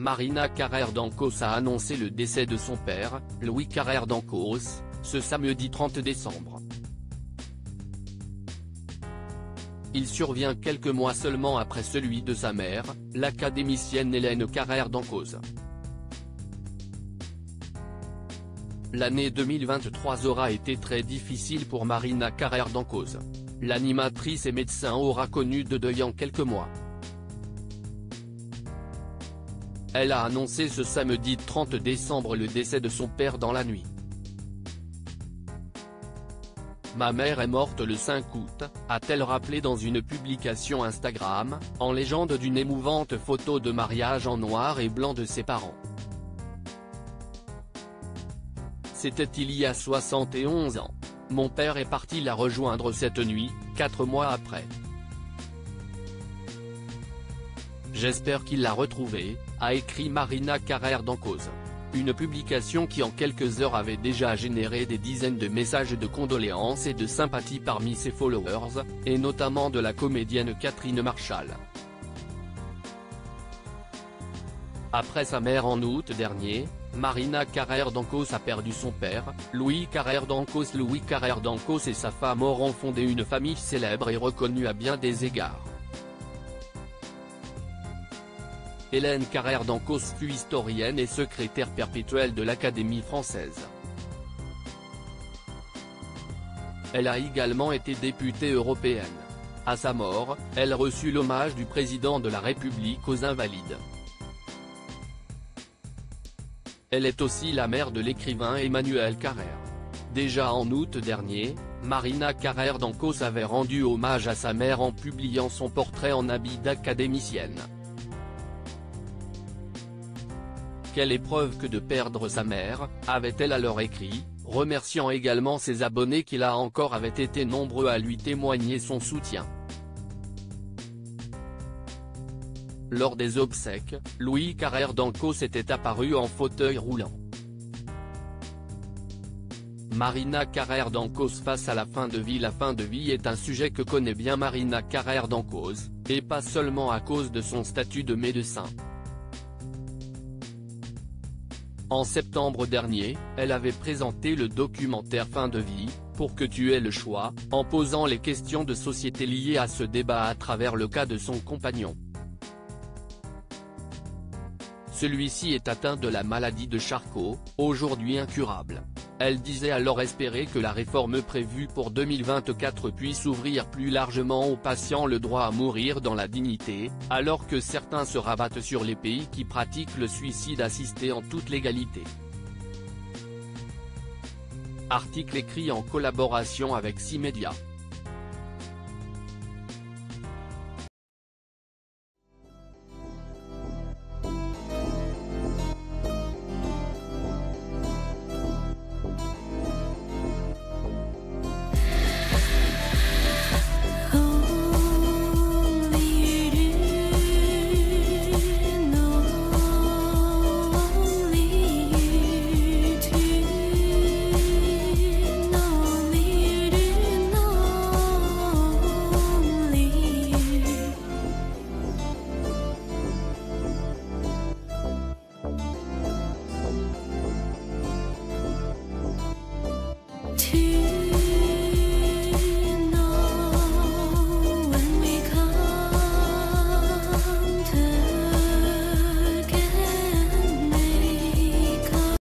Marina Carrère d'Ancos a annoncé le décès de son père, Louis Carrère d'Ancos, ce samedi 30 décembre. Il survient quelques mois seulement après celui de sa mère, l'académicienne Hélène Carrère d'Ancos. L'année 2023 aura été très difficile pour Marina Carrère d'Ancos. L'animatrice et médecin aura connu de deuil en quelques mois. Elle a annoncé ce samedi 30 décembre le décès de son père dans la nuit. Ma mère est morte le 5 août, a-t-elle rappelé dans une publication Instagram, en légende d'une émouvante photo de mariage en noir et blanc de ses parents. C'était il y a 71 ans. Mon père est parti la rejoindre cette nuit, quatre mois après. J'espère qu'il l'a retrouvée, a écrit Marina Carrère d'Ancause. Une publication qui en quelques heures avait déjà généré des dizaines de messages de condoléances et de sympathie parmi ses followers, et notamment de la comédienne Catherine Marshall. Après sa mère en août dernier, Marina Carrère d'Ancos a perdu son père, Louis Carrère d'Ancos Louis Carrère d'Ancos et sa femme auront fondé une famille célèbre et reconnue à bien des égards. Hélène Carrère d'Ancos fut historienne et secrétaire perpétuelle de l'Académie française. Elle a également été députée européenne. À sa mort, elle reçut l'hommage du président de la République aux Invalides. Elle est aussi la mère de l'écrivain Emmanuel Carrère. Déjà en août dernier, Marina Carrère d'Ancos avait rendu hommage à sa mère en publiant son portrait en habit d'académicienne. Quelle épreuve que de perdre sa mère, avait-elle alors écrit, remerciant également ses abonnés qui là encore avaient été nombreux à lui témoigner son soutien. Lors des obsèques, Louis Carrère d'Ancos était apparu en fauteuil roulant. Marina Carrère d'Ancos face à la fin de vie La fin de vie est un sujet que connaît bien Marina Carrère d'Ancos, et pas seulement à cause de son statut de médecin. En septembre dernier, elle avait présenté le documentaire Fin de vie, pour que tu aies le choix, en posant les questions de société liées à ce débat à travers le cas de son compagnon. Celui-ci est atteint de la maladie de Charcot, aujourd'hui incurable. Elle disait alors espérer que la réforme prévue pour 2024 puisse ouvrir plus largement aux patients le droit à mourir dans la dignité, alors que certains se rabattent sur les pays qui pratiquent le suicide assisté en toute légalité. Article écrit en collaboration avec 6 médias.